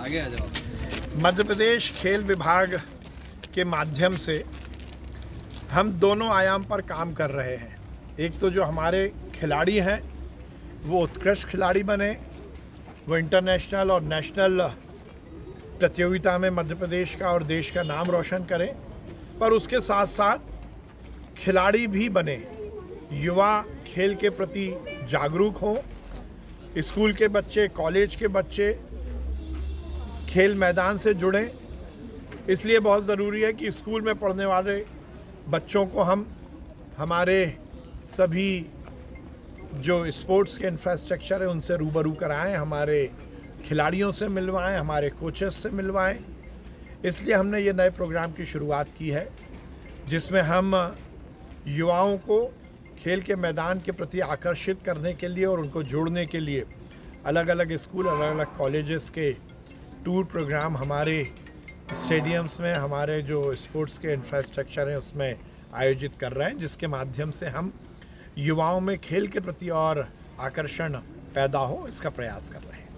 आगे आ जाओ। मध्य प्रदेश खेल विभाग के माध्यम से हम दोनों आयाम पर काम कर रहे हैं। एक तो जो हमारे खिलाड़ी हैं, वो उत्कृष्ट खिलाड़ी बने, वो इंटरनेशनल और नेशनल प्रतियोगिता में मध्य प्रदेश का और देश का नाम रोशन करें, पर उसके साथ साथ खिलाड़ी भी बने। युवा खेल के प्रति जागरूक हों, स्कूल के बच्चे, कॉलेज के बच्चे खेल मैदान से जुड़ें। इसलिए बहुत ज़रूरी है कि स्कूल में पढ़ने वाले बच्चों को हम, हमारे सभी जो स्पोर्ट्स के इंफ्रास्ट्रक्चर है, उनसे रूबरू कराएँ, हमारे खिलाड़ियों से मिलवाएँ, हमारे कोचेस से मिलवाएँ। इसलिए हमने ये नए प्रोग्राम की शुरुआत की है, जिसमें हम युवाओं को खेल के मैदान के प्रति आकर्षित करने के लिए और उनको जोड़ने के लिए अलग अलग स्कूल अलग अलग कॉलेजेस के टूर प्रोग्राम हमारे स्टेडियम्स में, हमारे जो स्पोर्ट्स के इंफ्रास्ट्रक्चर हैं, उसमें आयोजित कर रहे हैं, जिसके माध्यम से हम युवाओं में खेल के प्रति और आकर्षण पैदा हो, इसका प्रयास कर रहे हैं।